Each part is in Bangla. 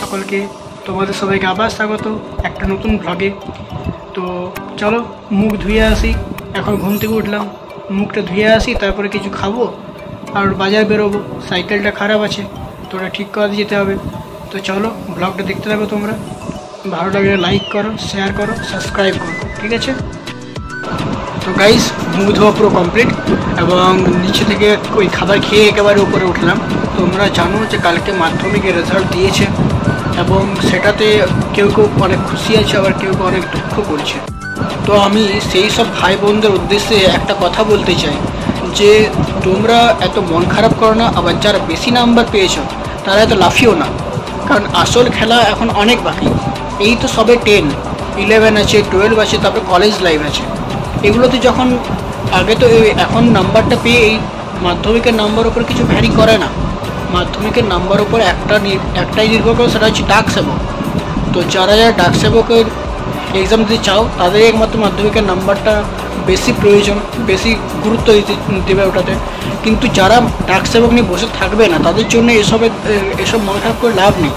থেকে তোমাদের সবাইকে আবার স্বাগত একটা নতুন ভ্লগে তো চলো, মুখ ধুয়ে আসি। এখন ঘুম থেকে উঠলাম। মুখটা ধুয়ে আসি, তারপরে কিছু খাব আর বাজার বেরোবো। সাইকেলটা খারাপ আছে, তো ওটা ঠিক করাতে যেতে হবে। তো চলো ব্লগটা দেখতে থাকো তোমরা। ভালো লাগলে লাইক করো শেয়ার করো সাবস্ক্রাইব করো, ঠিক আছে? তো গাইস মুখ ধোয়া পুরো কমপ্লিট এবং নিচে থেকে ওই খাবার খেয়ে একেবারে উপরে উঠলাম। তোমরা জানো যে কালকে মাধ্যমিকের রেজাল্ট দিয়েছে। এবং সেটাতে কেউ কেউ অনেক খুশি আছে, আবার কেউ কেউ অনেক দুঃখ করছে। তো আমি সেই সব ভাই বোনদের উদ্দেশ্যে একটা কথা বলতে চাই, যে তোমরা এত মন খারাপ করো না, আবার যারা বেশি নাম্বার পেয়েছ, তারা এত লাফিও না। কারণ আসল খেলা এখন অনেক বাকি। এই তো সবে টেন ইলেভেন আছে টুয়েলভ আছে, তারপরে কলেজ লাইফ আছে। এগুলোতে যখন আগে তো এখন নাম্বারটা পেয়ে এই মাধ্যমিকের নাম্বার উপর কিছু ভ্যারি করে না। মাধ্যমিকের নাম্বার উপর একটা একটাই নির্ভর করে সেটা হচ্ছে ডাক সেবক। তো যারা যারা ডাক সেবকের এক্সাম দিতে চাও, তাদের একমাত্র মাধ্যমিকের নাম্বারটা বেশি প্রয়োজন, বেশি গুরুত্ব দিতে, দেবে ওটাতে। কিন্তু যারা ডাক সেবক নিয়ে বসে থাকবে না, তাদের জন্য এসবের এসব মন খারাপ করে লাভ নেই।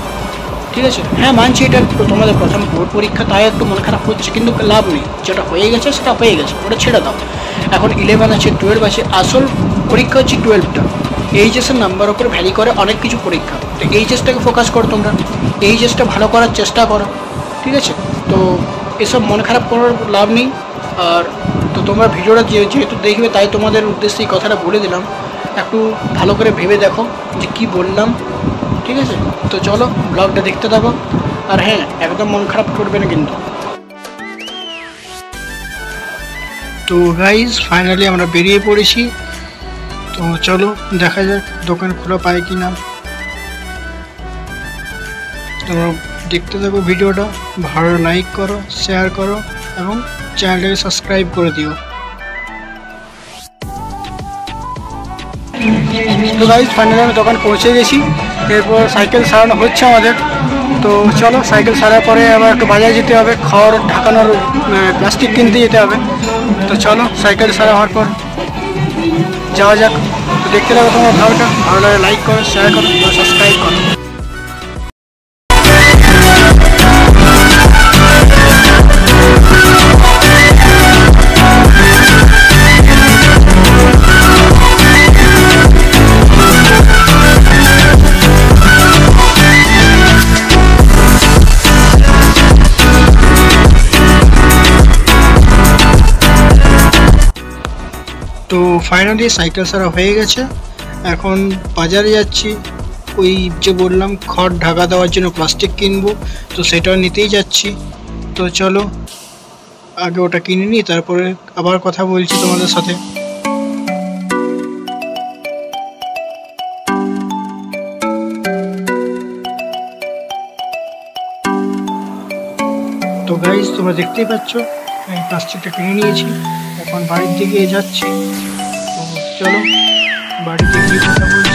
ঠিক আছে? হ্যাঁ মানছি এটা তোমাদের প্রথম বোর্ড পরীক্ষা, তাই একটু মন খারাপ হচ্ছে, কিন্তু লাভ নেই। যেটা হয়ে গেছে, সেটা হয়ে গেছে, ওটা ছেড়ে দাও। এখন ইলেভেন আছে টুয়েলভ আছে, আসল পরীক্ষা হচ্ছে টুয়েলভটা এইচএসের নাম্বার উপরে ভ্যারি করে অনেক কিছু পরীক্ষা। তো এইচএসটাকে ফোকাস করো তোমরা। এইচএসটা ভালো করার চেষ্টা করো। ঠিক আছে? তো এসব মন খারাপ করার লাভ নেই। আর তো তোমরা ভিডিওটা যেহেতু দেখবে তাই তোমাদের উদ্দেশ্যে এই কথাটা বলে দিলাম। একটু ভালো করে ভেবে দেখো যে কি বললাম। ঠিক আছে? তো চলো ব্লগটা দেখতে থাকো। আর হ্যাঁ একদম মন খারাপ করবে না কিন্তু। তো গাইজ ফাইনালি আমরা বেরিয়ে পড়েছি। তো চলো, দেখা যাক দোকান খোলা পায় কি না তোমরা দেখতে থাকো ভিডিওটা, ভালো লাইক করো শেয়ার করো, এবং চ্যানেলটাকে সাবস্ক্রাইব করে দিও। তো গাইজ ফাইনালি আমি দোকান পৌঁছে গেছি। এরপর সাইকেল সারানো হচ্ছে আমাদের। তো চলো সাইকেল সারার পরে আবার একটু বাজারে যেতে হবে। খড় ঢাকানোর প্লাস্টিক কিনতে যেতে হবে। তো চলো সাইকেল সারা হওয়ার পর। যাওয়া যাক দেখতে লাগো তোমার ভালোটা। ভালো লাগে লাইক করো শেয়ার করো সাবস্ক্রাইব করো। তো ফাইনালি সাইকেল সারা হয়ে গেছে। এখন বাজারে যাচ্ছি। ওই যে বললাম, খড় ঢাকা দেওয়ার জন্য প্লাস্টিক কিনবো। তো সেটাও নিতেই যাচ্ছি। তো চলো, আগে ওটা কিনে নিই, তারপরে আবার কথা বলছি তোমাদের সাথে। তো গাইজ তোমরা দেখতেই পাচ্ছ, আমি প্লাস্টিকটা কিনে নিয়েছি। এখন বাড়ির দিকে যাচ্ছি তো চলো বাড়িতে গিয়ে কথা বলছি।